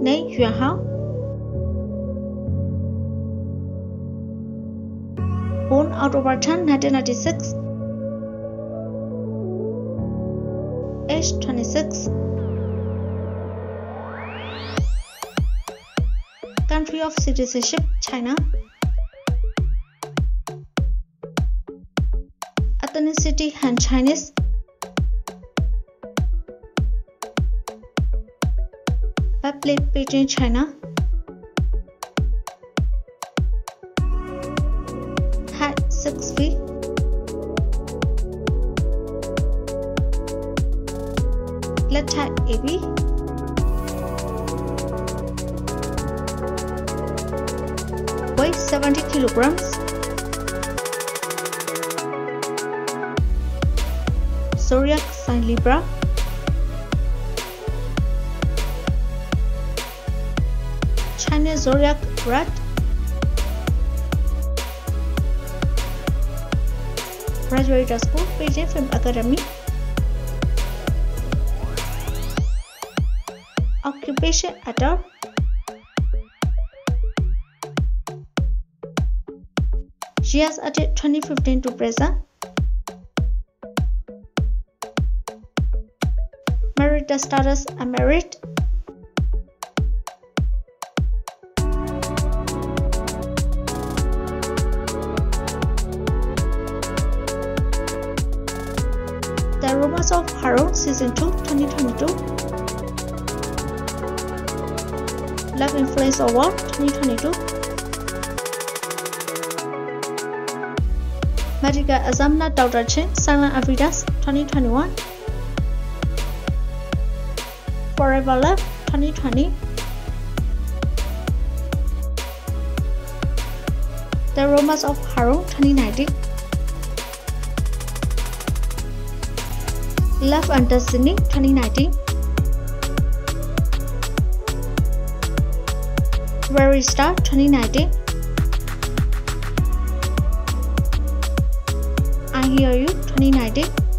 name Yuan Hao. Born October 10, 1996. Age 26. Country of citizenship China. Ethnicity Han Chinese. Public Beijing China. Height 6 feet. Blood type AB. Weight 70 kilograms. Zodiac sign Libra. China Zodiac Rat. Graduate School, Beijing Film Academy. Occupation Adult. She has added 2015 to present. Married status unmarried. The of Hua Rong Season 2 2022 Love Influence Award 2022 Medical Azamna Dr. Chen Silent Evidence 2021 Forever Love 2020 The Romance of Hua Rong 2019 Love and Destiny 2019 Very Star 2019 I Hear You 2019